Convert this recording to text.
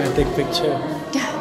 I take a picture? Picture.